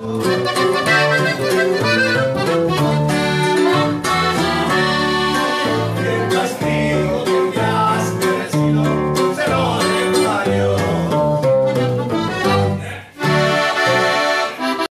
Oh.